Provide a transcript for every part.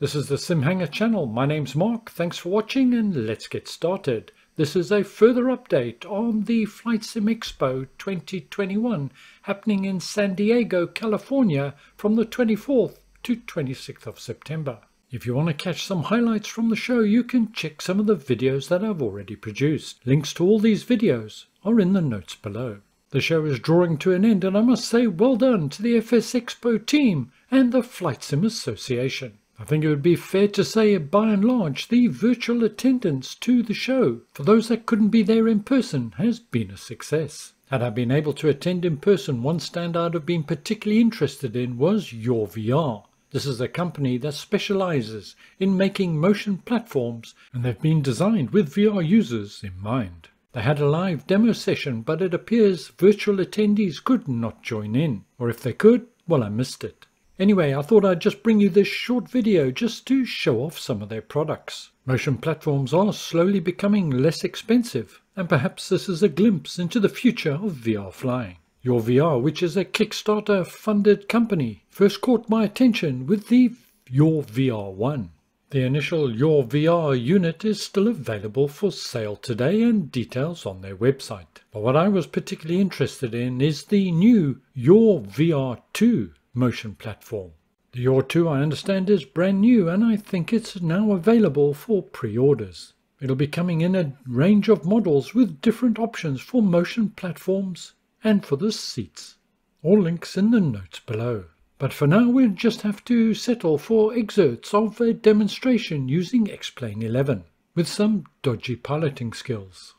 This is the SimHanger channel. My name's Mark. Thanks for watching and let's get started. This is a further update on the Flight Sim Expo 2021 happening in San Diego, California from the 24th to 26th of September. If you want to catch some highlights from the show, you can check some of the videos that I've already produced. Links to all these videos are in the notes below. The show is drawing to an end and I must say well done to the FS Expo team and the Flight Sim Association. I think it would be fair to say, by and large, the virtual attendance to the show, for those that couldn't be there in person, has been a success. Had I been able to attend in person, one stand I'd have been particularly interested in was Yaw VR. This is a company that specializes in making motion platforms and they've been designed with VR users in mind. They had a live demo session, but it appears virtual attendees could not join in, or if they could, well, I missed it. Anyway, I thought I'd just bring you this short video just to show off some of their products. Motion platforms are slowly becoming less expensive, and perhaps this is a glimpse into the future of VR flying. Yaw VR, which is a Kickstarter funded company, first caught my attention with the Yaw VR 1. The initial Yaw VR unit is still available for sale today and details on their website. But what I was particularly interested in is the new Yaw VR 2 motion platform. The Yaw 2 I understand is brand new and I think it's now available for pre-orders. It'll be coming in a range of models with different options for motion platforms and for the seats. All links in the notes below. But for now we'll just have to settle for excerpts of a demonstration using X-Plane 11 with some dodgy piloting skills.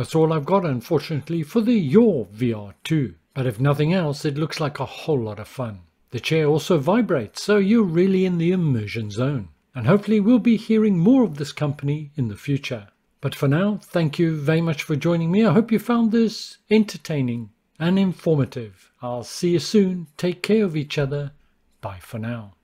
That's all I've got unfortunately for the Yaw VR2. But if nothing else, it looks like a whole lot of fun. The chair also vibrates, so you're really in the immersion zone. And hopefully we'll be hearing more of this company in the future. But for now, thank you very much for joining me. I hope you found this entertaining and informative. I'll see you soon. Take care of each other. Bye for now.